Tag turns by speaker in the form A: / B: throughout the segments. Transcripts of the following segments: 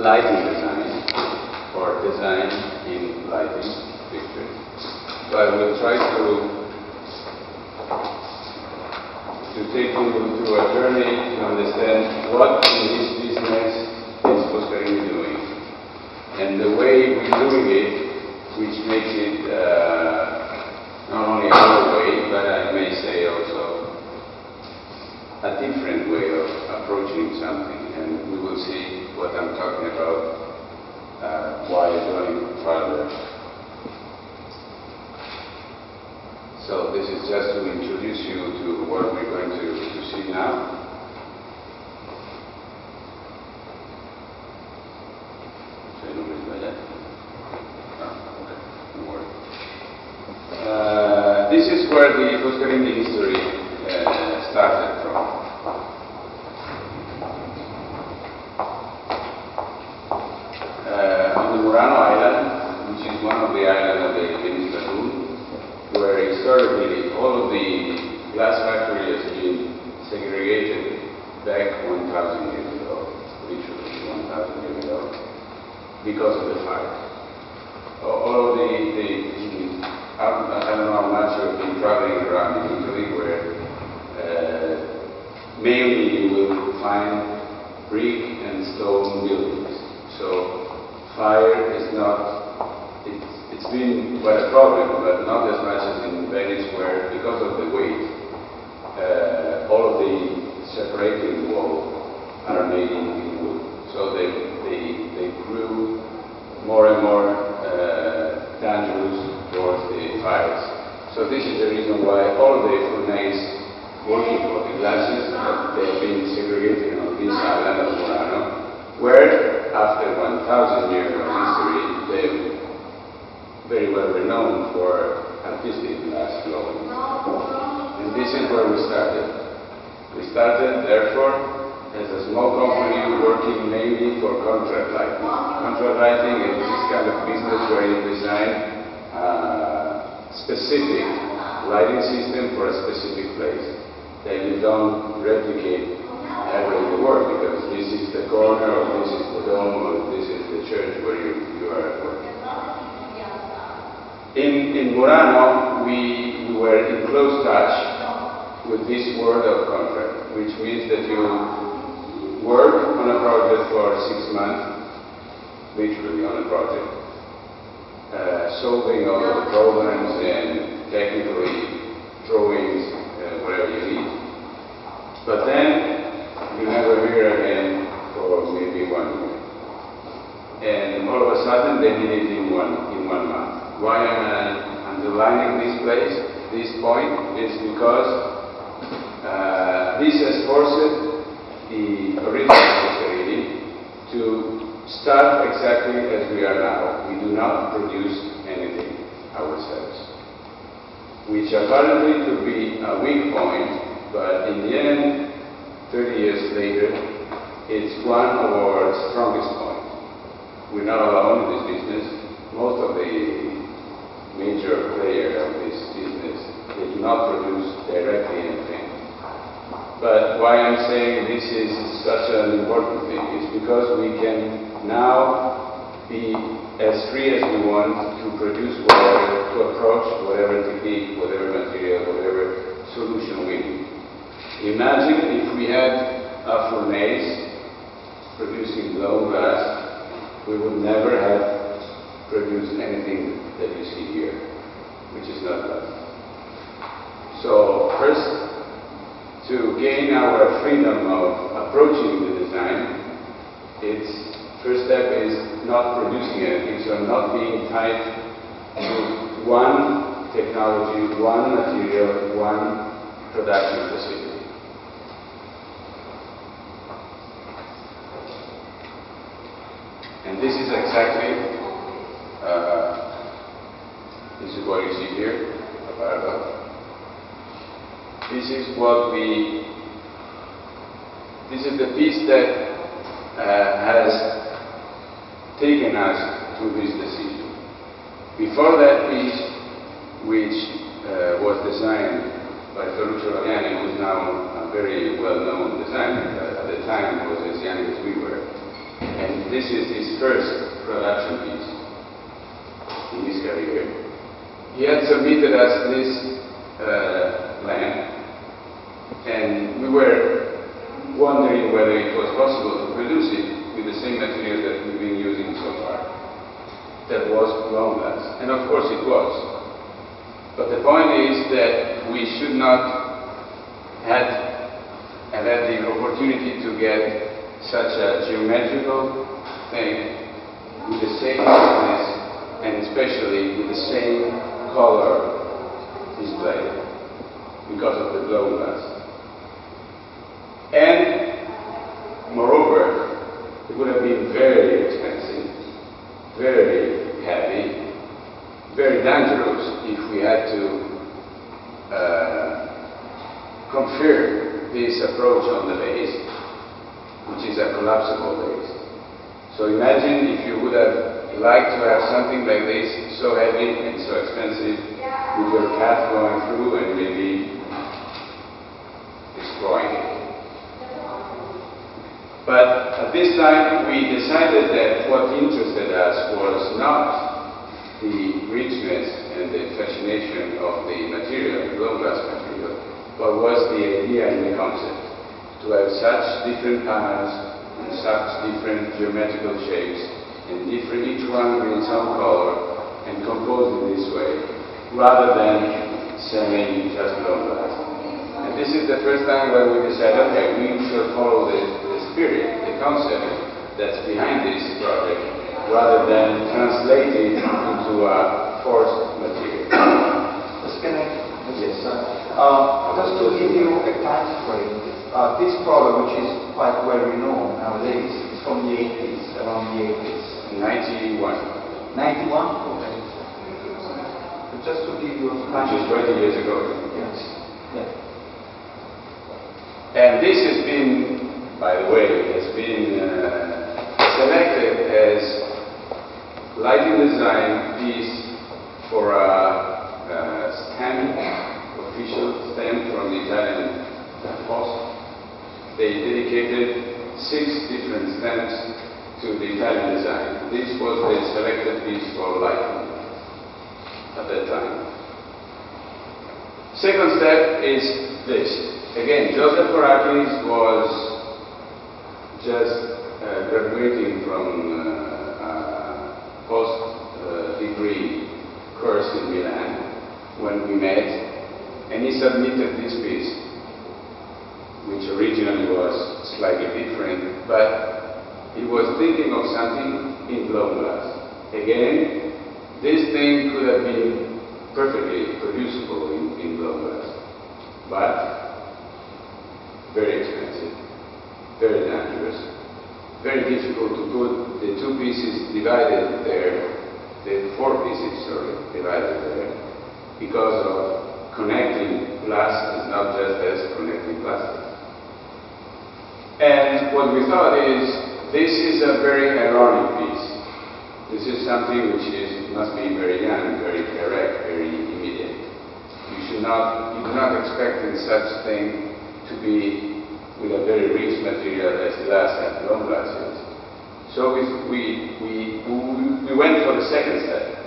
A: lighting design or design in lighting pictures. But I will try to to take you through a journey to understand what in this business is Foscarini doing. And the way we're doing it, which makes it uh, not only our way, but I may say also a different way of approaching something. And we will see what I'm talking about uh, while going further. So this is just to introduce you to what we're going to, to see now. C'è il nome sbagliato? Ah. Uh, this is where the Foscarini history uh, started from. Uh, on the Murano Island, which is one of the islands of the Peninsula Dun, where historically all of the glass factory has been segregated back 1,000 years ago, literally 1,000 years ago, because of the fire. All the, the, I I don't know how much you've been traveling around in Italy where uh, mainly you will find brick and stone buildings. So fire is not, it's, it's been quite a problem, but not as much as in Venice where, because of the weight, uh, all of the separating walls are made in in wood. So they, they, they grew more and more uh, dangerous towards the fires. So this is the reason why all the furnace working for the glasses, uh, they have been segregated on this island of Murano, where after 1,000 years of history, they're very well renowned for artistic glass blowing. And this is where we started. We started, therefore, as a small company working mainly for contract lighting. Contract lighting is this kind of business where you design a specific lighting system for a specific place that you don't replicate ever in the world because this is the corner or this is the dome or this is the church where you, you are at work. In, in Murano, we, we were in close touch with this word of contract, which means that you work on a project for six months, literally on a project, uh, solving all the problems and technically drawings, uh, whatever you need. But then you never hear again for maybe one year. And all of a sudden they need it in one, in one month. Why am I underlining this place, this point? Is because this has forced the original Foscarini to start exactly as we are now. We do not produce anything ourselves. Which apparently could be a weak point, but in the end, 30 years later, it's one of our strongest points. We're not alone in this business. Most of the major players of this business they do not produce directly anything. But why I'm saying this is such an important thing is because we can now be as free as we want to produce whatever, to approach whatever technique, whatever material, whatever solution we need. Imagine if we had a furnace producing blown glass, we would never have produced anything that you see here, which is not glass. So first, to gain our freedom of approaching the design, its first step is not producing anything, so not being tied to one technology, one material, one production facility. And this is exactly, uh, this is what you see here, a paragraph. This is what we, this is the piece that uh, has taken us to this decision. Before that piece, which uh, was designed by Ferruccio Laviani, who is now a very well-known designer, at the time was as young as we were, And this is his first production piece in his career. He had submitted us this uh, lamp, and we were wondering whether it was possible to produce it with the same material that we've been using so far. That was blown glass. And of course it was. But the point is that we should not have had the opportunity to get such a geometrical thing with the same thickness and especially with the same color display because of the blown glass. And moreover, very expensive, very heavy, very dangerous if we had to uh, confirm this approach on the base, which is a collapsible base. So imagine if you would have liked to have something like this, so heavy and so expensive, with your cat going through and maybe destroying it. But at this time, decided that what interested us was not the richness and the fascination of the material, the glass material, but was the idea and the concept. To have such different panels and such different geometrical shapes, and different, each one with its own color, and composed in this way, rather than selling just blown glass. And this is the first time when we decided, okay, we should follow the, the spirit, the concept that's behind this project, rather than translate it into a forced material.
B: Just can I,
A: Yes.
B: uh, just to give you a time frame, uh, this product, which is quite well renowned nowadays, is from the 80s, around the 80s.
A: 91,
B: 91? Okay. But Just to give you a
A: which
B: time
A: is 20 years ago.
B: Yes. Yeah.
A: And this has been, by the way, has been uh, selected as lighting design piece for a, a stamp, official stamp from the Italian Post. They dedicated six different stamps to the Italian design. This was the selected piece for lighting at that time. Second step is this. Again, Jozeph Forakis was just graduating from uh, a post-degree course in Milan when we met, and he submitted this piece, which originally was slightly different, but he was thinking of something in blown glass. Again, this thing could have been perfectly producible in, in blown glass, but very very difficult to put the two pieces divided there, the four pieces, sorry, divided there, because of connecting glass is not just as connecting plastic. And what we thought is, this is a very ironic piece. This is something which is, must be very young, very direct, very immediate. You should not, you do not expect in such thing to be with a very rich material as glass and blown glass is. So we, we, we, we went for the second step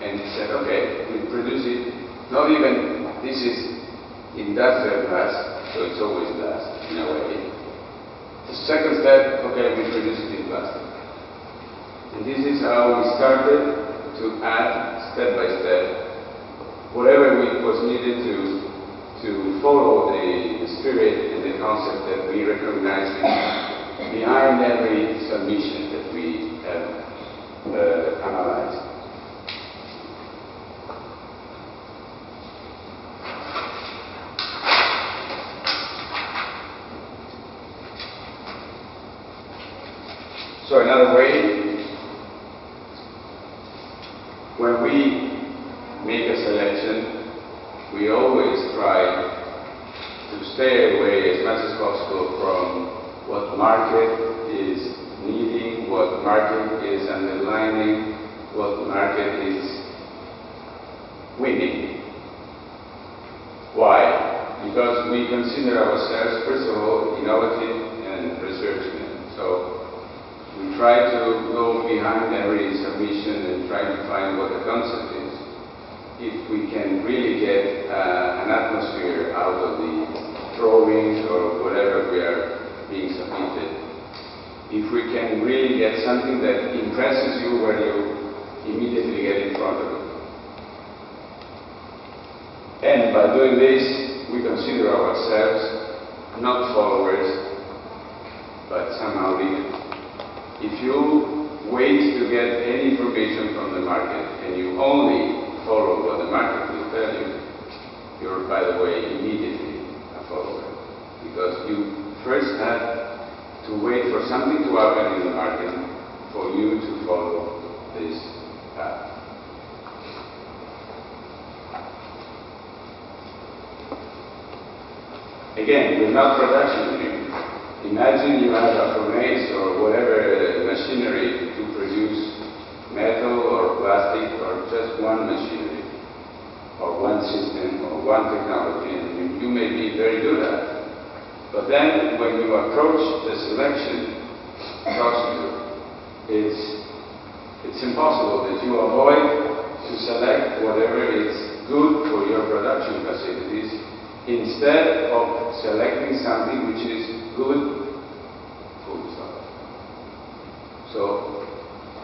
A: and he said, okay, we produce it, not even, this is industrial glass, so it's always glass in a way. The second step, okay, we produce it in plastic. And this is how we started to add step by step whatever we, was needed to, to follow the, the spirit the concept that we recognize behind every submission that we have uh, analyzed. So another way, when we make a selection, we always try to stay away as much as possible from what market is needing, what market is underlining, what market is winning. Why? Because we consider ourselves, first of all, innovative and research-driven. So We try to go behind every submission and try to find what the concept is. If we can really get uh, an atmosphere out of the drawings or whatever we are being submitted, if we can really get something that impresses you where you immediately get in front of it. And by doing this, we consider ourselves not followers, but somehow leaders. If you wait to get any information from the market and you only follow what the market will tell you, you're, by the way, immediately a follower. Because you first have to wait for something to happen in the market for you to follow this path. Again, not production. Imagine you have a furnace or whatever machinery to produce metal or plastic or just one machinery or one system or one technology and you, may be very good at. But then when you approach the selection procedure, it's, it's impossible that you avoid to select whatever is good for your production facilities instead of selecting something which is good full stop. So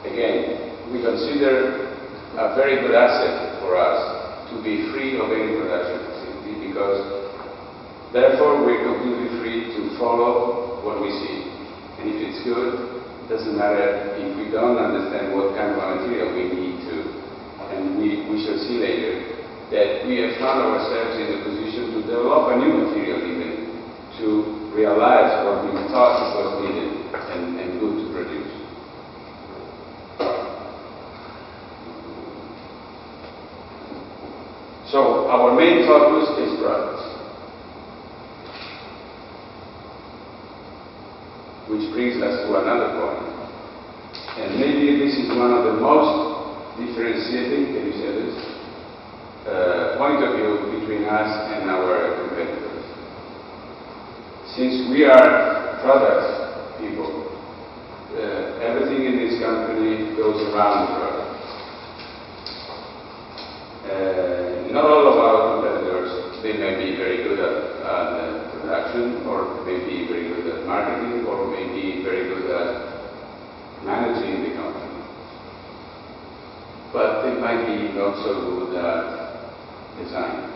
A: again, we consider a very good asset for us to be free of any production facility because therefore we're completely free to follow what we see. And if it's good, it doesn't matter if we don't understand what kind of material we need to. And we, we shall see later that we have found ourselves in a position to develop a new material even to realize what we thought was needed and, and good to produce. So our main focus is products. Which brings us to another point. And maybe this is one of the most differentiating, can you say this, uh, point of view between us and our competitors. Since we are products people, uh, everything in this company goes around products. Uh, not all of our competitors, they may be very good at, at uh, production, or may be very good at marketing, or may very good at managing the company. But they might be not so good at design.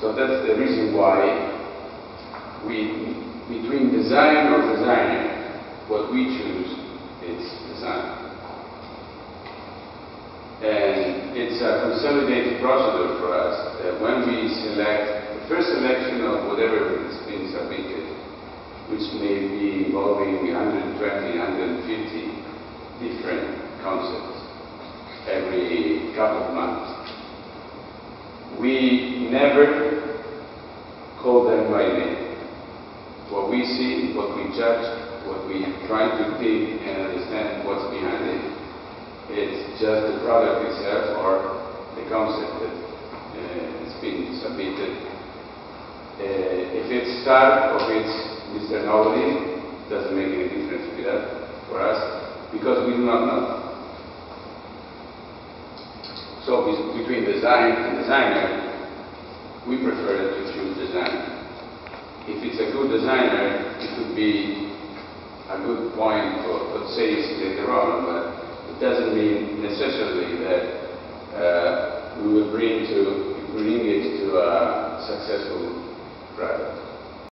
A: So that's the reason why we, between design or designer, what we choose is design. And it's a consolidated procedure for us that when we select the first selection of whatever is being submitted, which may be involving 120, 150 different concepts every couple of months, we never call them by name. What we see, what we judge, what we try to think and understand what's behind it, it's just the product itself or the concept that uh, is being submitted. Uh, if it's Starck or it's Mr. Novelty, doesn't make any difference for us because we do not know. So be- between design and designer, we prefer to choose design. If it's a good designer, it could be a good point for, for sales later on, but it doesn't mean necessarily that uh, we will bring to bring it to a successful product.